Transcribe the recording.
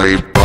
play